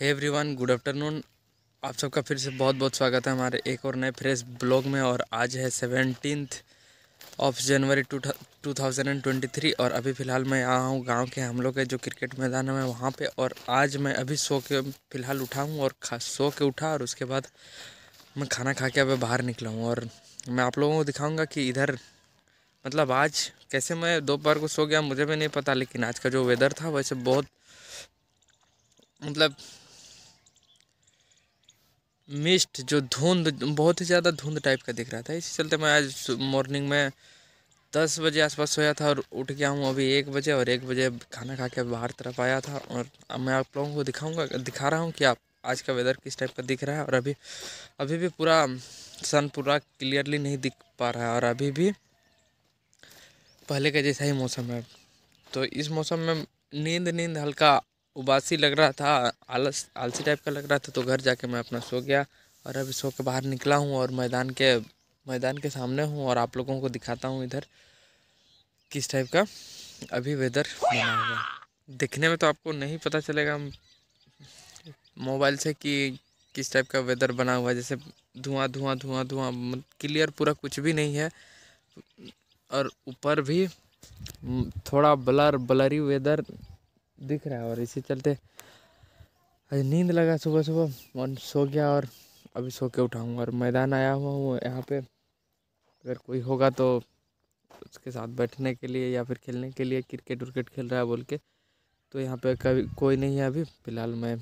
Hey everyone good afternoon आप सबका फिर से बहुत बहुत स्वागत है हमारे एक और नए फ्रेश ब्लॉग में और आज है seventeenth of January two two thousand and twenty three और अभी फ़िलहाल मैं आया हूँ, गाँव के हम लोग के जो क्रिकेट मैदान है वहाँ पे और आज मैं अभी सो के, फ़िलहाल उठा हूँ और खा सो के उठा और उसके बाद मैं खाना खा के अभी बाहर निकला हूँ और मैं आप लोगों को दिखाऊँगा कि इधर मतलब आज कैसे मैं दोपहर को सो गया मुझे भी नहीं पता, लेकिन आज का जो वेदर था वैसे बहुत मतलब मिस्ट, जो धुंध, बहुत ही ज़्यादा धुंध टाइप का दिख रहा था। इसी चलते मैं आज मॉर्निंग में दस बजे आसपास सोया था और उठ गया हूँ अभी एक बजे और एक बजे खाना खा के बाहर तरफ़ आया था और अब मैं आप लोगों को दिखाऊँगा, दिखा रहा हूँ कि आप, आज का वेदर किस टाइप का दिख रहा है और अभी अभी भी पूरा सन पूरा क्लियरली नहीं दिख पा रहा है और अभी भी पहले का जैसा ही मौसम है। तो इस मौसम में नींद नींद हल्का उबासी लग रहा था, आलस, आलसी टाइप का लग रहा था तो घर जाके मैं अपना सो गया और अभी सो के बाहर निकला हूँ और मैदान के मैदान के सामने हूँ और आप लोगों को दिखाता हूँ इधर किस टाइप का अभी वेदर बना हुआ दिखने में तो आपको नहीं पता चलेगा मोबाइल से कि किस टाइप का वेदर बना हुआ है, जैसे धुआँ धुआँ धुआँ धुआँ क्लियर पूरा कुछ भी नहीं है और ऊपर भी थोड़ा ब्लर ब्लरी वेदर दिख रहा है और इसी चलते अभी नींद लगा सुबह सुबह। और सो गया और अभी सो के उठाऊँगा और मैदान आया हुआ हूँ यहाँ पे। अगर कोई होगा तो उसके साथ बैठने के लिए या फिर खेलने के लिए क्रिकेट उर्केट खेल रहा है बोल के। तो यहाँ पे कभी कोई नहीं है अभी फ़िलहाल मैं।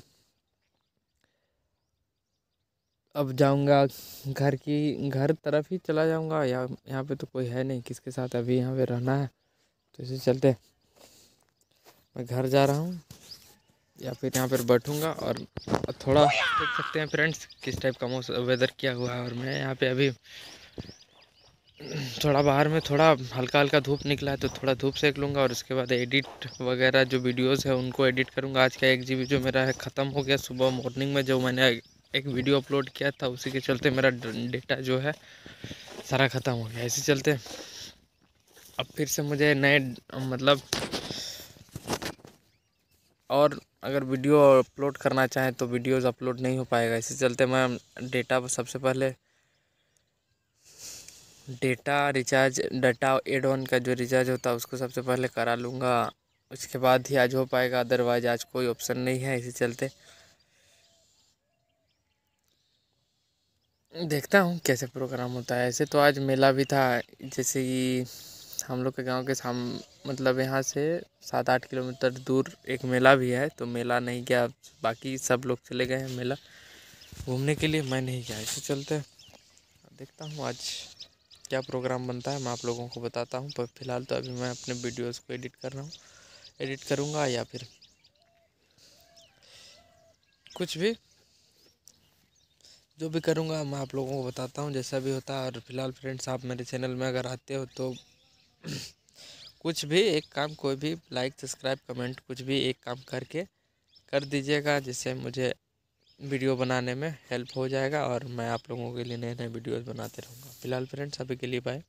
अब जाऊँगा घर की, घर तरफ़ ही चला जाऊँगा या यहाँ पे तो कोई है नहीं, किसके साथ अभी यहाँ पे रहना है? तो इसे चलते मैं घर जा रहा हूँ। या फिर यहाँ पर बैठूँगा और थोड़ा देख सकते हैं फ्रेंड्स किस टाइप का मौसम वेदर किया हुआ है। और मैं यहाँ पे अभी थोड़ा बाहर में थोड़ा हल्का हल्का धूप निकला है तो थोड़ा धूप सेक लूँगा और उसके बाद एडिट वगैरह जो वीडियोस है उनको एडिट करूँगा। आज का एक जी जो मेरा है ख़त्म हो गया। सुबह मॉर्निंग में जो मैंने एक वीडियो अपलोड किया था, उसी के चलते मेरा डेटा जो है सारा ख़त्म हो गया। इसी चलते अब फिर से मुझे नए मतलब और अगर वीडियो अपलोड करना चाहें तो वीडियोस अपलोड नहीं हो पाएगा। इसी चलते मैं डेटा सबसे पहले data recharge, data add on का जो रिचार्ज होता है उसको सबसे पहले करा लूँगा। उसके बाद ही आज हो पाएगा अदरवाइज़ आज कोई ऑप्शन नहीं है। इसी चलते देखता हूँ कैसे प्रोग्राम होता है। ऐसे तो आज मेला भी था, जैसे कि हम लोग के गाँव के साम मतलब यहाँ से सात आठ किलोमीटर दूर एक मेला भी है तो मेला नहीं गया, बाकी सब लोग चले गए हैं मेला। घूमने के लिए मैं नहीं गया, इसे चलते देखता हूँ आज क्या प्रोग्राम बनता है, मैं आप लोगों को बताता हूँ, पर फ़िलहाल तो अभी मैं अपने वीडियोस को एडिट कर रहा हूँ। एडिट करूँगा या फिर कुछ भी, जो भी करूँगा मैं आप लोगों को बताता हूँ, जैसा भी होता है। और फ़िलहाल फ्रेंड्स आप मेरे चैनल में अगर आते हो तो कुछ भी एक काम कोई भी लाइक सब्सक्राइब कमेंट कुछ भी एक काम करके कर दीजिएगा, जिससे मुझे वीडियो बनाने में हेल्प हो जाएगा और मैं आप लोगों के लिए नए नए वीडियोस बनाते रहूँगा। फ़िलहाल फ्रेंड्स अभी के लिए बाय